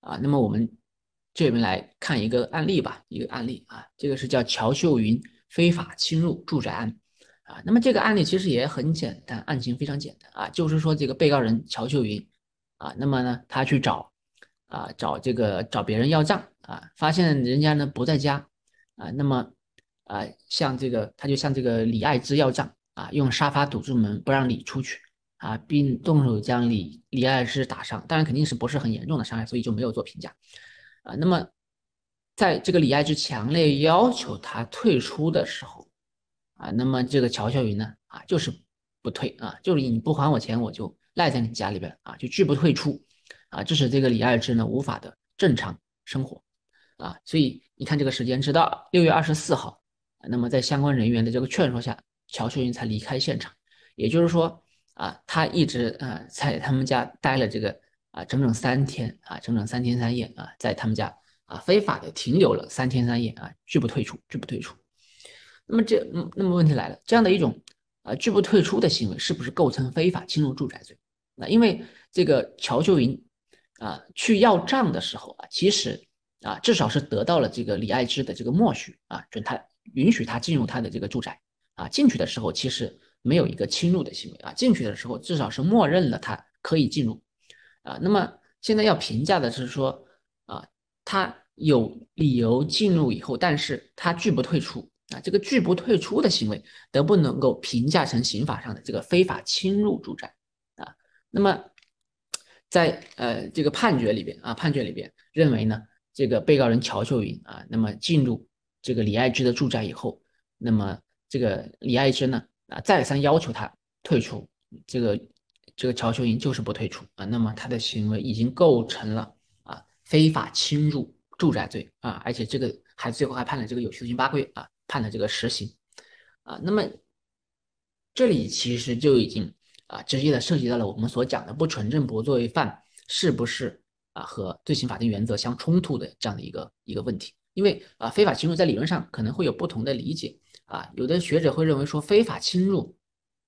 啊，那么我们这边来看一个案例吧，一个案例啊，这个是叫乔秀云非法侵入住宅案啊。那么这个案例其实也很简单，案情非常简单啊，就是说这个被告人乔秀云啊，那么呢他去找啊找这个找别人要账啊，发现人家呢不在家啊，那么啊向这个他就向这个李爱芝要账啊，用沙发堵住门不让李出去。啊，并动手将李李爱芝打伤，当然肯定是不是很严重的伤害，所以就没有做评价。啊，那么在这个李爱芝强烈要求他退出的时候，啊，那么这个乔秀云呢，啊，就是不退啊，就是你不还我钱，我就赖在你家里边啊，就拒不退出啊，这使这个李爱芝呢无法的正常生活啊，所以你看这个时间，直到六月二十四号，那么在相关人员的这个劝说下，乔秀云才离开现场，也就是说。啊，他一直啊在他们家待了这个啊整整三天啊，整整三天三夜啊，在他们家啊非法的停留了三天三夜啊，拒不退出，拒不退出。那么这那么问题来了，这样的一种啊拒不退出的行为，是不是构成非法侵入住宅罪？那因为这个乔秀云啊去要账的时候啊，其实啊至少是得到了这个李爱芝的这个默许啊，准他允许他进入他的这个住宅啊，进去的时候其实。没有一个侵入的行为啊，进去的时候至少是默认了他可以进入啊。那么现在要评价的是说啊，他有理由进入以后，但是他拒不退出啊，这个拒不退出的行为能不能够评价成刑法上的这个非法侵入住宅啊？那么在呃这个判决里边啊，判决里边认为呢，这个被告人乔秀云啊，那么进入这个李爱芝的住宅以后，那么这个李爱芝呢？啊，再三要求他退出，这个这个乔秀英就是不退出啊，那么他的行为已经构成了啊非法侵入住宅罪啊，而且这个还最后还判了这个有期徒刑八个月啊，判了这个实刑啊，那么这里其实就已经啊直接的涉及到了我们所讲的不纯正不作为犯是不是啊和罪行法定原则相冲突的这样的一个一个问题，因为啊非法侵入在理论上可能会有不同的理解。啊，有的学者会认为说非法侵入，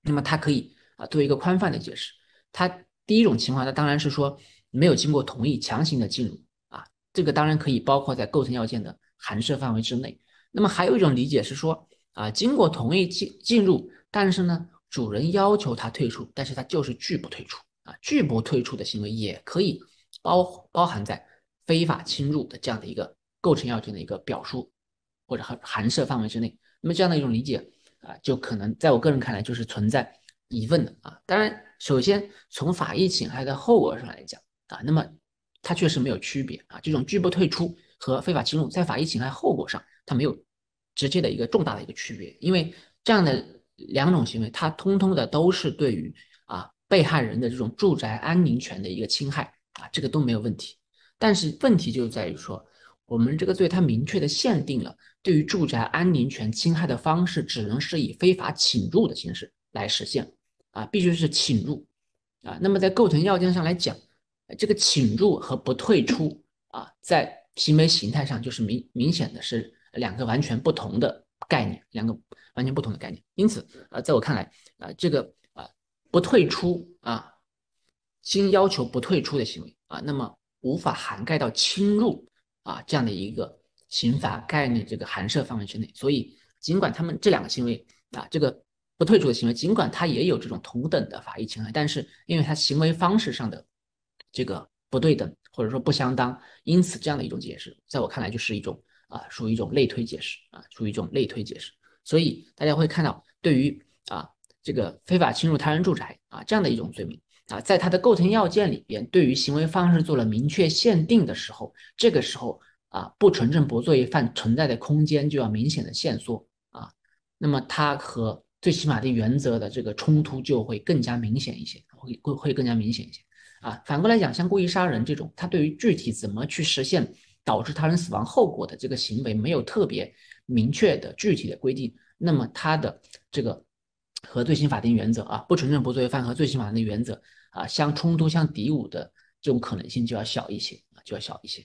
那么它可以啊做一个宽泛的解释。它第一种情况，那当然是说没有经过同意强行的进入啊，这个当然可以包括在构成要件的含涉范围之内。那么还有一种理解是说啊，经过同意进进入，但是呢主人要求他退出，但是他就是拒不退出啊，拒不退出的行为也可以包包含在非法侵入的这样的一个构成要件的一个表述或者含含涉范围之内。那么这样的一种理解啊，就可能在我个人看来就是存在疑问的啊。当然，首先从法益侵害的后果上来讲啊，那么它确实没有区别啊。这种拒不退出和非法侵入在法益侵害后果上，它没有直接的一个重大的一个区别，因为这样的两种行为，它通通的都是对于啊被害人的这种住宅安宁权的一个侵害啊，这个都没有问题。但是问题就在于说。我们这个罪，它明确的限定了对于住宅安宁权侵害的方式，只能是以非法侵入的形式来实现，啊，必须是侵入，啊，那么在构成要件上来讲，这个侵入和不退出，啊，在行为形态上就是明明显的是两个完全不同的概念，两个完全不同的概念。因此，啊，在我看来，啊，这个啊不退出啊，经要求不退出的行为，啊，那么无法涵盖到侵入。啊，这样的一个刑法概念这个含涉范围之内，所以尽管他们这两个行为啊，这个不退出的行为，尽管它也有这种同等的法益侵害，但是因为它行为方式上的这个不对等或者说不相当，因此这样的一种解释，在我看来就是一种啊，属于一种类推解释啊，属于一种类推解释。所以大家会看到，对于啊这个非法侵入他人住宅啊这样的一种罪名。啊，在它的构成要件里边，对于行为方式做了明确限定的时候，这个时候啊，不纯正不作为犯存在的空间就要明显的限缩啊，那么它和最起码的原则的这个冲突就会更加明显一些，会会会更加明显一些啊。反过来讲，像故意杀人这种，它对于具体怎么去实现导致他人死亡后果的这个行为没有特别明确的具体的规定，那么它的这个。和罪行法定原则啊，不纯正不罪犯和罪行法定原则啊相冲突、相抵触的这种可能性就要小一些啊，就要小一些。